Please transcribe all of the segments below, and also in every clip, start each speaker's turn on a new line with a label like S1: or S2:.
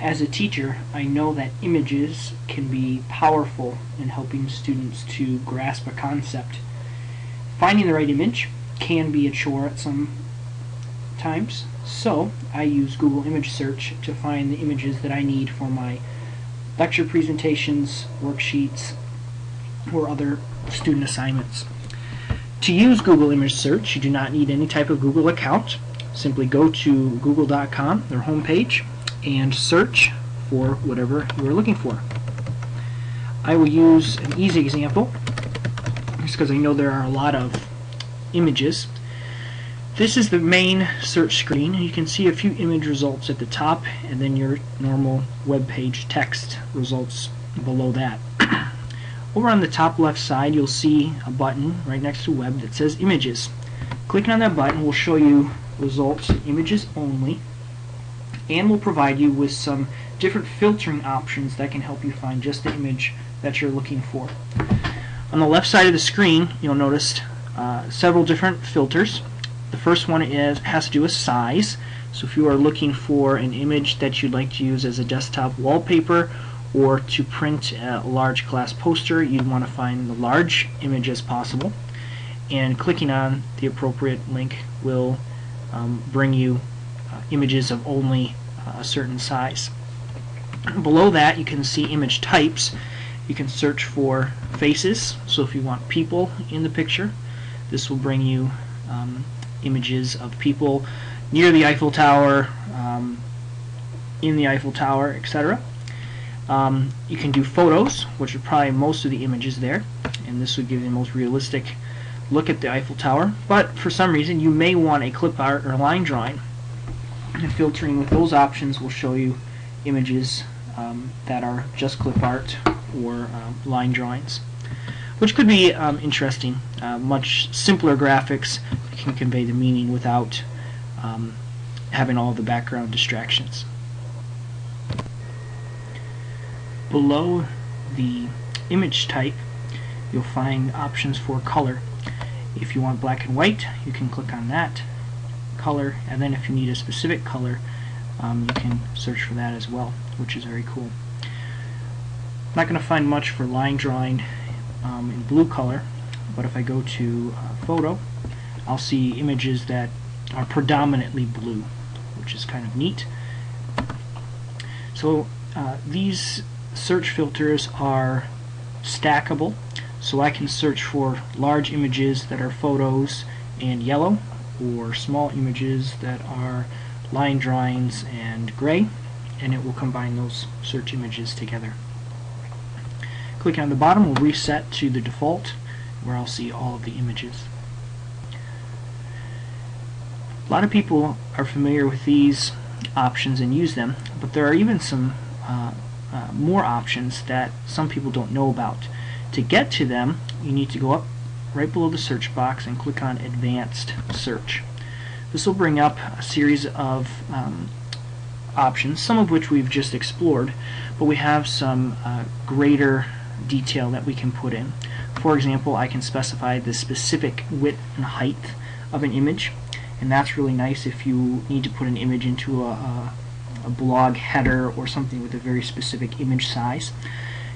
S1: as a teacher, I know that images can be powerful in helping students to grasp a concept. Finding the right image can be a chore at some times, so I use Google Image Search to find the images that I need for my lecture presentations, worksheets, or other student assignments. To use Google Image Search, you do not need any type of Google account. Simply go to google.com, their homepage, and search for whatever you are looking for. I will use an easy example, just because I know there are a lot of images. This is the main search screen. You can see a few image results at the top, and then your normal web page text results below that. Over on the top left side, you'll see a button right next to web that says images. Clicking on that button will show you results images only and will provide you with some different filtering options that can help you find just the image that you're looking for. On the left side of the screen you'll notice uh, several different filters. The first one is has to do with size. So if you are looking for an image that you'd like to use as a desktop wallpaper or to print a large class poster, you'd want to find the large image as possible. And clicking on the appropriate link will um, bring you uh, images of only a certain size. Below that you can see image types. You can search for faces, so if you want people in the picture, this will bring you um, images of people near the Eiffel Tower, um, in the Eiffel Tower, etc. Um, you can do photos, which are probably most of the images there, and this would give you the most realistic look at the Eiffel Tower. But for some reason, you may want a clip art or line drawing. And filtering with those options will show you images um, that are just clip art or um, line drawings, which could be um, interesting. Uh, much simpler graphics can convey the meaning without um, having all the background distractions. Below the image type, you'll find options for color. If you want black and white, you can click on that color, and then if you need a specific color, um, you can search for that as well, which is very cool. Not going to find much for line drawing um, in blue color, but if I go to uh, photo, I'll see images that are predominantly blue, which is kind of neat. So uh, these search filters are stackable so I can search for large images that are photos and yellow or small images that are line drawings and gray and it will combine those search images together. Clicking on the bottom will reset to the default where I'll see all of the images. A lot of people are familiar with these options and use them, but there are even some uh, uh, more options that some people don't know about. To get to them, you need to go up right below the search box and click on Advanced Search. This will bring up a series of um, options, some of which we've just explored, but we have some uh, greater detail that we can put in. For example, I can specify the specific width and height of an image, and that's really nice if you need to put an image into a, a, a blog header or something with a very specific image size.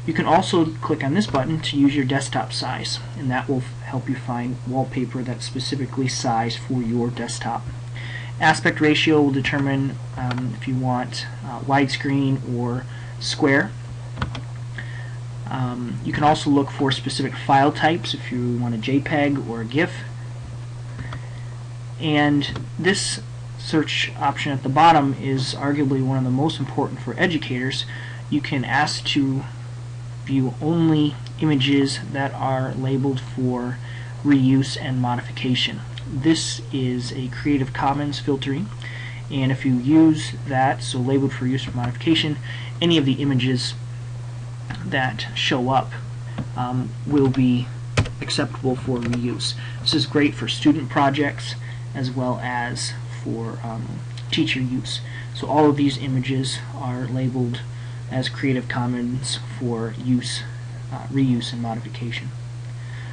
S1: You can also click on this button to use your desktop size, and that will help you find wallpaper that's specifically sized for your desktop. Aspect ratio will determine um, if you want uh, widescreen or square. Um, you can also look for specific file types if you want a JPEG or a GIF. And this search option at the bottom is arguably one of the most important for educators. You can ask to view only images that are labeled for reuse and modification. This is a Creative Commons filtering and if you use that, so labeled for use or modification, any of the images that show up um, will be acceptable for reuse. This is great for student projects as well as for um, teacher use. So all of these images are labeled as Creative Commons for use, uh, reuse, and modification.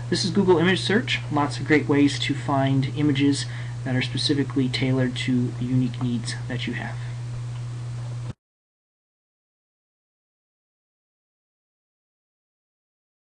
S1: This is Google Image Search. Lots of great ways to find images that are specifically tailored to the unique needs that you have.